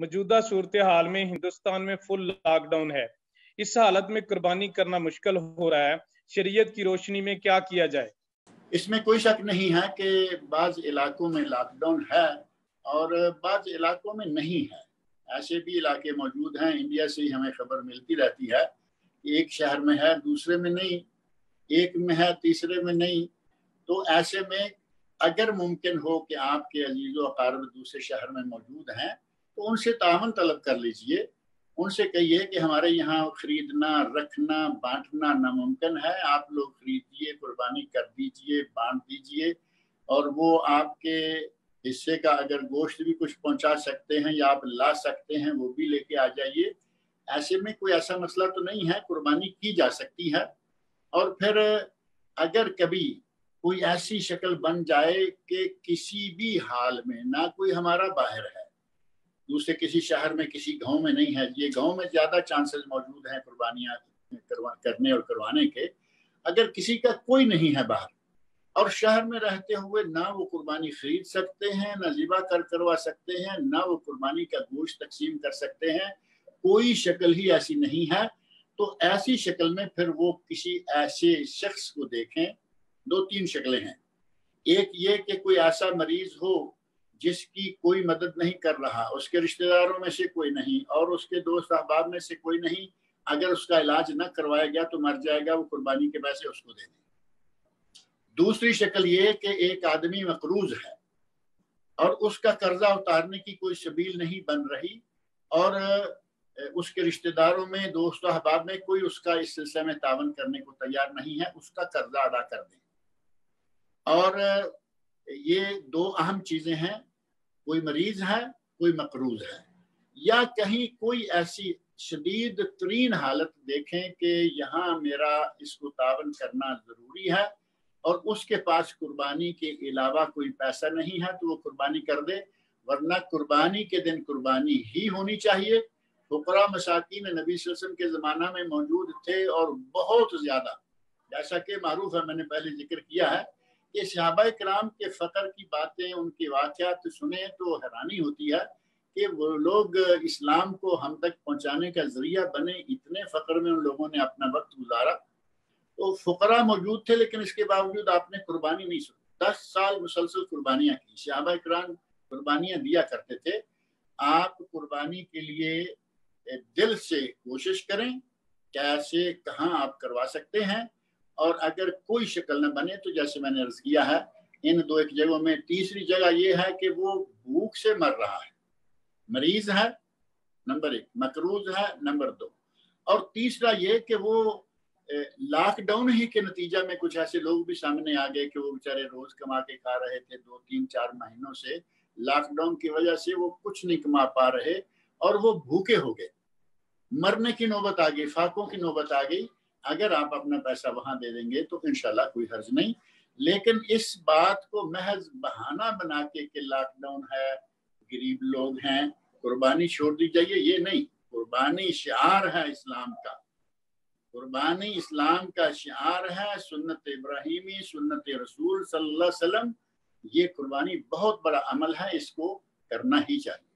मौजूदा सूरत हाल में हिंदुस्तान में फुल लॉकडाउन है। इस हालत में कुर्बानी करना मुश्किल हो रहा है। शरीयत की रोशनी में क्या किया जाए? इसमें कोई शक नहीं है कि बाज इलाकों में लॉकडाउन है और बाज इलाकों में नहीं है। ऐसे भी इलाके मौजूद हैं। इंडिया से ही हमें खबर मिलती रहती है एक शहर में है दूसरे में नहीं एक में है तीसरे में नहीं। तो ऐसे में अगर मुमकिन हो कि आपके अज़ीज़ अकारब दूसरे शहर में मौजूद हैं तो उनसे तावन तलब कर लीजिए। उनसे कहिए कि हमारे यहाँ खरीदना, रखना, बांटना नामुमकिन है। आप लोग खरीदिए, कुर्बानी कर दीजिए, बांट दीजिए, और वो आपके हिस्से का अगर गोश्त भी कुछ पहुँचा सकते हैं या आप ला सकते हैं, वो भी लेके आ जाइए। ऐसे में कोई ऐसा मसला तो नहीं है, कुर्बानी की जा सकती है। और फिर अगर कभी कोई ऐसी शक्ल बन जाए कि किसी भी हाल में, ना कोई हमारा बाहर है। दूसरे किसी शहर में, किसी गाँव में नहीं है। ये गाँव में ज़्यादा चांसेस मौजूद हैं कुर्बानियाँ करने और करवाने के। अगर किसी का कोई नहीं है बाहर, और शहर में रहते हुए ना वो कुर्बानी खरीद सकते हैं, ना जिबा कर करवा सकते हैं, ना वो कुर्बानी का गोश्त तकसीम कर सकते हैं, कोई शक्ल ही ऐसी नहीं है। तो ऐसी शक्ल में फिर वो किसी ऐसे शख्स को देखें दो तीन शक्लें हैं। एक ये कि कोई ऐसा मरीज़ हो जिसकी कोई मदद नहीं कर रहा, उसके रिश्तेदारों में से कोई नहीं और उसके दोस्त अहबाब में से कोई नहीं, अगर उसका इलाज न करवाया गया तो मर जाएगा, वो कुर्बानी के पैसे उसको दे दें दूसरी शक्ल ये कि एक आदमी मकरूज है और उसका कर्जा उतारने की कोई शबील नहीं बन रही और उसके रिश्तेदारों में, दोस्त अहबाब में कोई उसका इस सिलसिले में तावन करने को तैयार नहीं है, उसका कर्जा अदा कर दें और ये दो अहम चीज़ें हैं। कोई मरीज़ है, कोई मकरूज है। या कहीं कोई ऐसी शदीद तरीन हालत देखें कि यहाँ मेरा इसको तावन करना ज़रूरी है और उसके पास कुर्बानी के अलावा कोई पैसा नहीं है तो वो कुर्बानी कर दे, वरना कुर्बानी के दिन कुर्बानी ही होनी चाहिए। फकरा मसाकिन नबी वसल्लम के ज़माना में मौजूद थे और बहुत ज़्यादा। जैसा कि मारूफ है, मैंने पहले ज़िक्र किया है कि शहबा कराम के फ़कर की बातें, उनके वाक़ात सुने तो हैरानी होती है कि वो लोग इस्लाम को हम तक पहुँचाने का ज़रिया बने, इतने फ़कर में उन लोगों ने अपना वक्त गुजारा। तो फ़करा मौजूद थे, लेकिन इसके बावजूद आपने कुर्बानी नहीं सुनी। दस साल मुसलसल कुर्बानियाँ की। शहबा कराम, कुर्बानियाँ दिया करते थे। आप कुर्बानी के लिए दिल से कोशिश करें, कैसे, कहाँ आप करवा सकते हैं। और अगर कोई शक्ल न बने तो जैसे मैंने अर्ज़ किया है, इन दो एक जगहों में तीसरी जगह ये है कि वो भूख से मर रहा है। मरीज़ है, नंबर एक। मकरूज है, नंबर दो। और तीसरा ये कि वो लॉकडाउन ही के नतीजा में कुछ ऐसे लोग भी सामने आ गए कि वो बेचारे रोज कमा के खा रहे थे दो, तीन, चार महीनों से। लॉकडाउन की वजह से वो कुछ नहीं कमा पा रहे और वो भूखे हो गए। मरने की नौबत आ गई, फाकों की नौबत आ गई। अगर आप अपना पैसा वहाँ दे देंगे तो इनशाला कोई हर्ज नहीं। लेकिन इस बात को महज बहाना बना के कि लॉकडाउन है, गरीब लोग हैं, कुर्बानी छोड़ दी जाइए, ये नहीं। कुर्बानी शार है इस्लाम का। कुर्बानी इस्लाम का शार है सुन्नत इब्राहिमी, सुन्नत रसूल सल्लल्लाहु अलैहि वसल्लम। ये कुर्बानी बहुत बड़ा अमल है, इसको करना ही चाहिए।